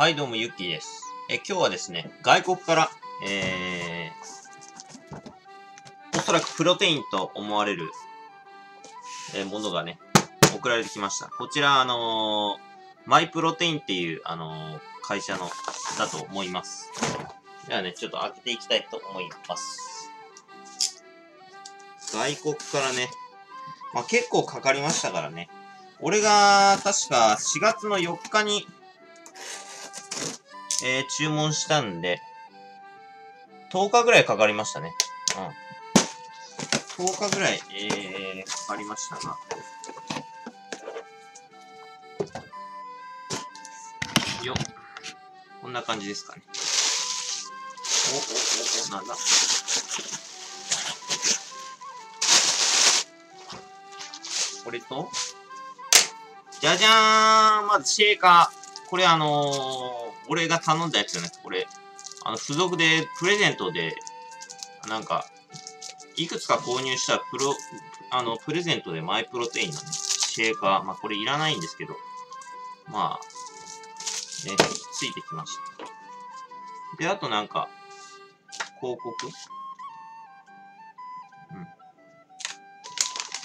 はい、どうも、ゆっきーです。え、今日はですね、外国から、えー、おそらくプロテインと思われる、えーものがね、送られてきました。こちら、あのーマイプロテインっていう、あのー会社の、だと思います。ではね、ちょっと開けていきたいと思います。外国からね、まあ、結構かかりましたからね。俺が、確か4月の4日に、えー、注文したんで、10日ぐらいかかりましたね。うん。10日ぐらい、えー、かかりましたが。よ。こんな感じですかね。お、お、お、お、なんだ？これと、じゃじゃーんまずシェーカー。これあのー、俺が頼んだやつじゃなくて、これ、あの、付属で、プレゼントで、なんか、いくつか購入したプロ、あの、プレゼントでマイプロテインのね、シェーカー。まあ、これいらないんですけど、まあ、ね、ついてきました。で、あとなんか、広告？うん。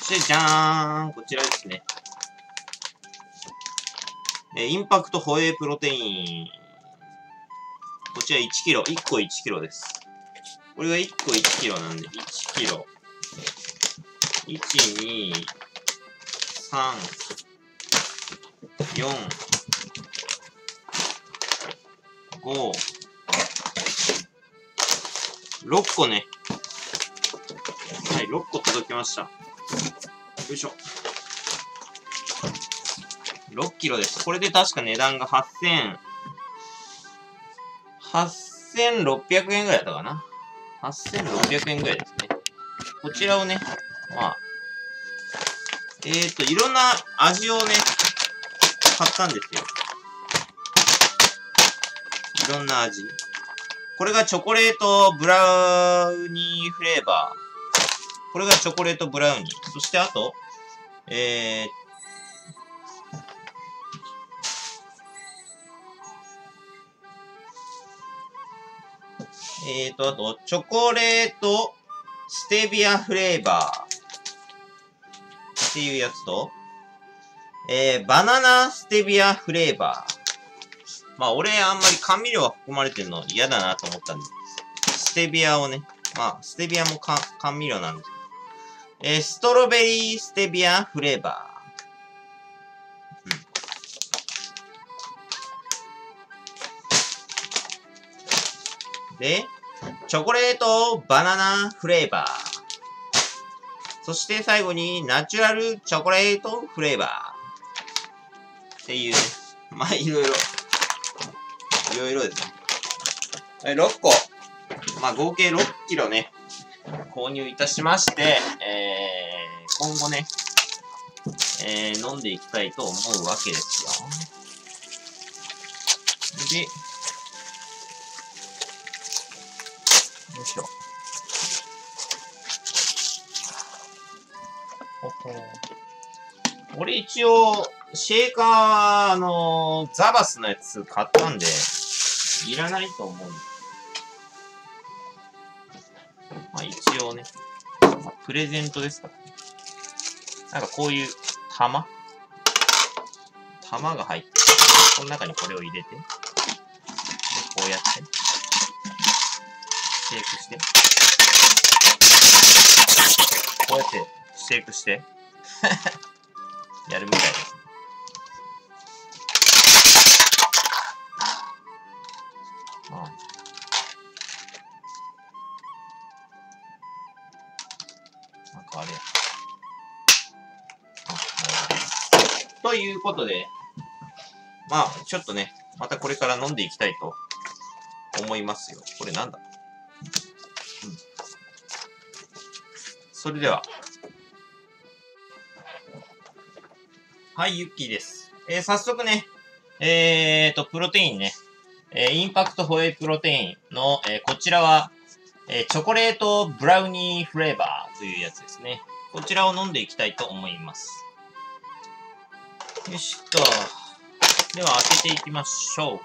そして、じゃーんこちらですね。えインパクトホエイプロテイン。こちら1キロ。1個1キロです。これが1個1キロなんで、1キロ。1、2、3、4、5、6個ね。はい、6個届きました。よいしょ。6キロです。これで確か値段が8000、8600円ぐらいだったかな。8600円ぐらいですね。こちらをね、まあ、えーと、いろんな味をね、買ったんですよ。いろんな味。これがチョコレートブラウニーフレーバー。これがチョコレートブラウニー。そしてあと、えー、えーと、あと、チョコレートステビアフレーバー。っていうやつと、えー、バナナステビアフレーバー。まあ、俺あんまり甘味料が含まれてるの嫌だなと思ったんで、ステビアをね、まあ、ステビアもか甘味料なんです。けど、えー、ストロベリーステビアフレーバー。で、チョコレートバナナフレーバー。そして最後にナチュラルチョコレートフレーバー。っていうね。まあ、いろいろ。いろいろですね。え6個。まあ、合計6キロね、購入いたしまして、えー、今後ね、えー、飲んでいきたいと思うわけですよ。で、よいしょ。ほほ俺一応、シェーカー、あのザバスのやつ買ったんで、いらないと思う。まあ一応ね、まあプレゼントですから。なんかこういう玉？玉が入って、この中にこれを入れて、で、こうやって、シェイクして、こうやってシェイクして、やるみたいです。あなんかあれや。ということで、まあ、ちょっとね、またこれから飲んでいきたいと思いますよ。これなんだ？それでは。はい、ユッキーです。えー、早速ね、えーと、プロテインね、えーインパクトホエイプロテインの、えーこちらは、えーチョコレートブラウニーフレーバーというやつですね。こちらを飲んでいきたいと思います。よしと。では開けていきましょう。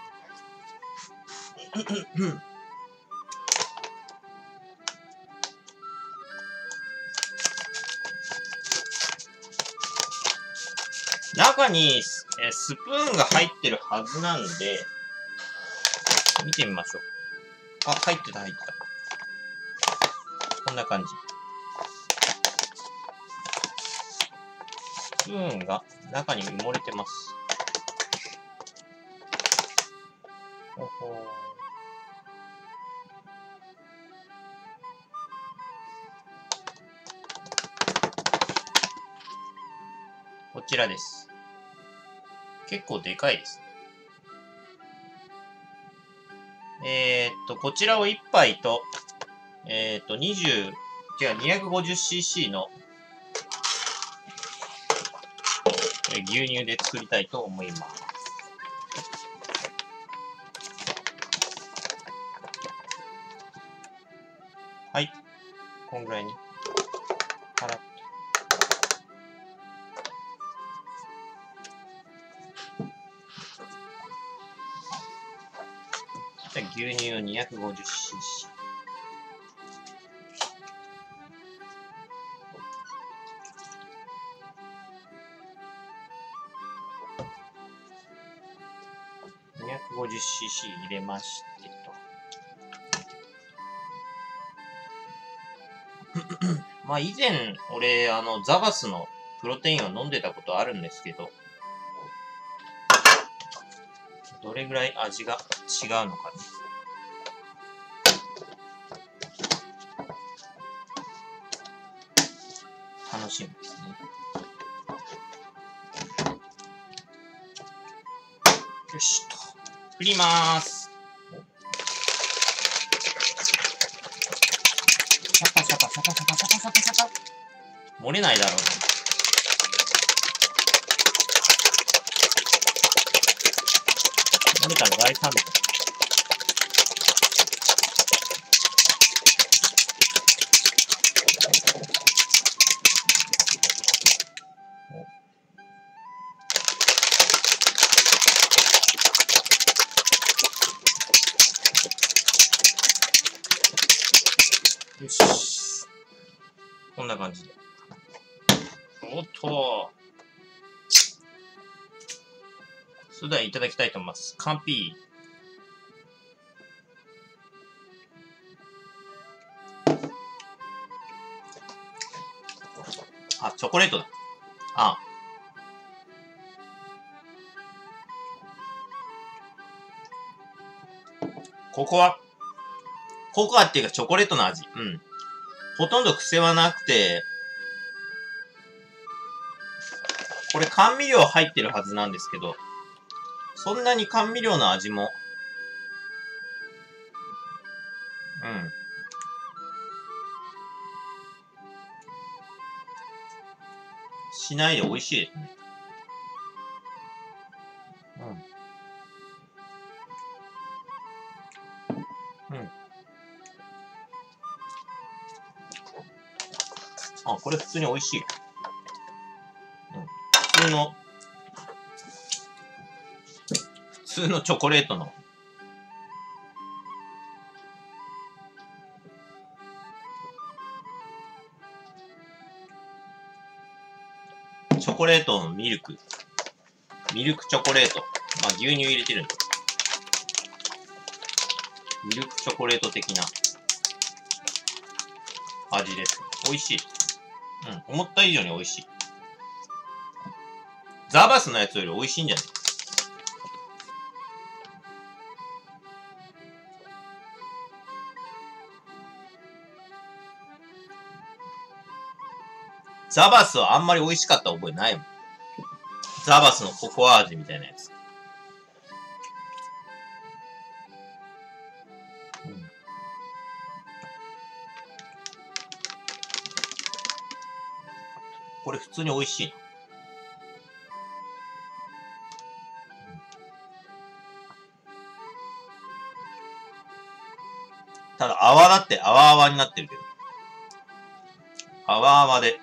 にスえスプーンが入ってるはずなんで、見てみましょう。あ、入ってた入ってた。こんな感じ。スプーンが中に埋もれてます。ほほこちらです。結構でかいですね。えー、っと、こちらを1杯と、えー、っと、20、違う、250cc の、え牛乳で作りたいと思います。はい。こんぐらいに。牛乳を 250cc。250cc 入れましてと。まあ以前、俺、あの、ザバスのプロテインを飲んでたことあるんですけど、どれぐらい味が違うのかね。楽しみですね。よしと。振りまーす。シャカシャカシャカシャカシャカシャカシャカ。漏れないだろうね。漏れたら大惨事。よし。こんな感じで。おっと。それではいただきたいと思います。カンピー。あ、チョコレートだ。ああ。ここは、ココアっていうかチョコレートの味。うん。ほとんど癖はなくて、これ甘味料入ってるはずなんですけど、そんなに甘味料の味も、うん。しないで美味しいですね。うん。うん。あ、これ普通に美味しい。うん。普通の、通のチョコレートの。チョコレートのミルク。ミルクチョコレート。まあ牛乳入れてるんで。ミルクチョコレート的な味です。美味しい。うん。思った以上に美味しい。ザバスのやつより美味しいんじゃない？ザバスはあんまり美味しかった覚えないもん。ザバスのココア味みたいなやつ。これ普通に美味しいな。ただ泡だって泡泡になってるけど。泡泡で。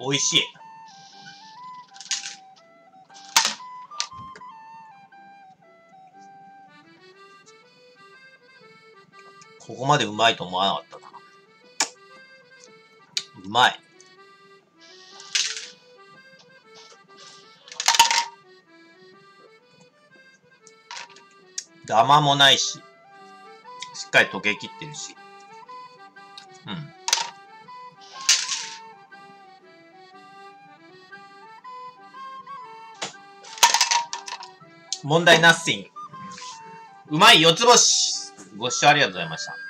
美味しい。ここまでうまいと思わなかったな。うまい。ダマもないし、しっかり溶けきってるし。うん。問題ナッシン。うまい四つ星ご視聴ありがとうございました。